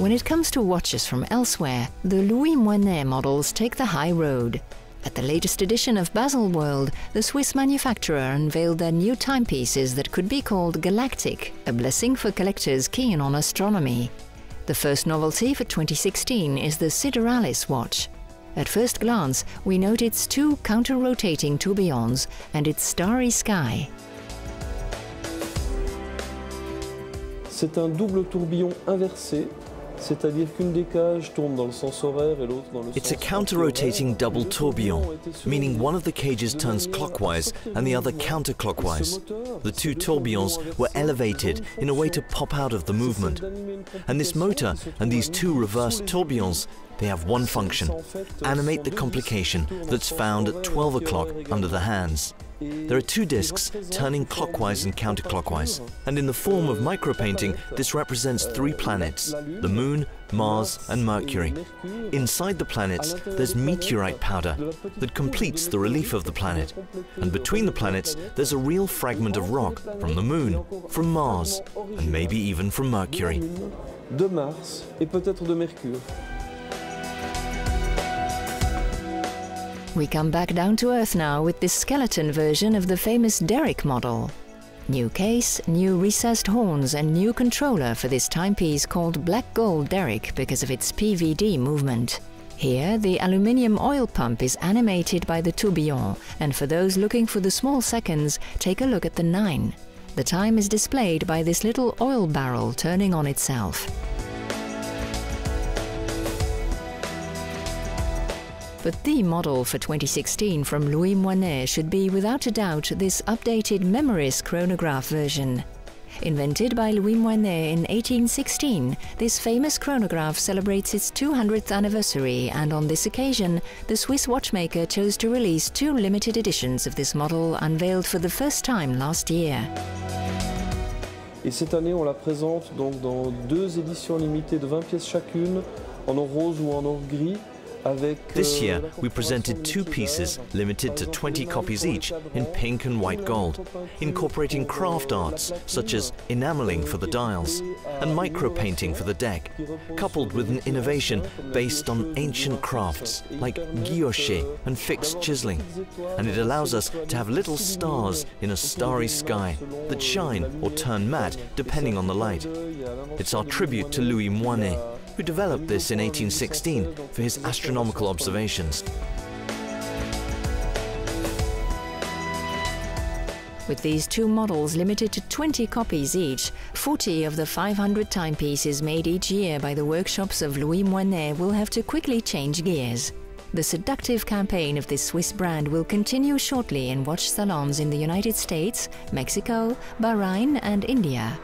When it comes to watches from elsewhere, the Louis Moinet models take the high road. At the latest edition of Baselworld, the Swiss manufacturer unveiled their new timepieces that could be called galactic, a blessing for collectors keen on astronomy. The first novelty for 2016 is the Sideralis watch. At first glance, we note its two counter-rotating tourbillons and its starry sky. C'est un double tourbillon inversé C'est-à-dire qu'une des cages tourne dans le sens horaire et l'autre dans le It's a counter-rotating double tourbillon, meaning one of the cages turns clockwise and the other counterclockwise. The two tourbillons were elevated in a way to pop out of the movement. And this motor and these two reversed tourbillons, they have one function, animate the complication that's found at 12 o'clock under the hands. There are two discs turning clockwise and counterclockwise, and in the form of micropainting, this represents three planets, the Moon, Mars and Mercury. Inside the planets, there's meteorite powder that completes the relief of the planet. And between the planets, there's a real fragment of rock from the Moon, from Mars, and maybe even from Mercury. de Mars et peut-être de Mercure. We come back down to Earth now with this skeleton version of the famous Derrick model. New case, new recessed horns and new controller for this timepiece called Black Gold Derrick because of its PVD movement. Here, the aluminium oil pump is animated by the tourbillon, and for those looking for the small seconds, take a look at the 9. The time is displayed by this little oil barrel turning on itself. But the model for 2016 from Louis Moinet should be without a doubt this updated Memoris chronograph version. Invented by Louis Moinet in 1816, this famous chronograph celebrates its 200th anniversary and on this occasion, the Swiss watchmaker chose to release two limited editions of this model unveiled for the first time last year. Et cette année, on la présente donc dans deux éditions limitées de 20 pièces chacune, en or rose ou en or gris. This euh, year, we presented two pieces, limited to 20 copies each, in pink and white gold, incorporating craft arts such as enameling for the dials and micro-painting for the deck, coupled with an innovation based on ancient crafts like guilloche and fixed chiseling. And it allows us to have little stars in a starry sky that shine or turn matte depending on the light. It's our tribute to Louis Moinet, who developed this in 1816 for his astronomical observations. With these two models limited to 20 copies each, 40 of the 500 timepieces made each year by the workshops of Louis Moinet will have to quickly change gears. The seductive campaign of this Swiss brand will continue shortly in watch salons in the United States, Mexico, Bahrain and India.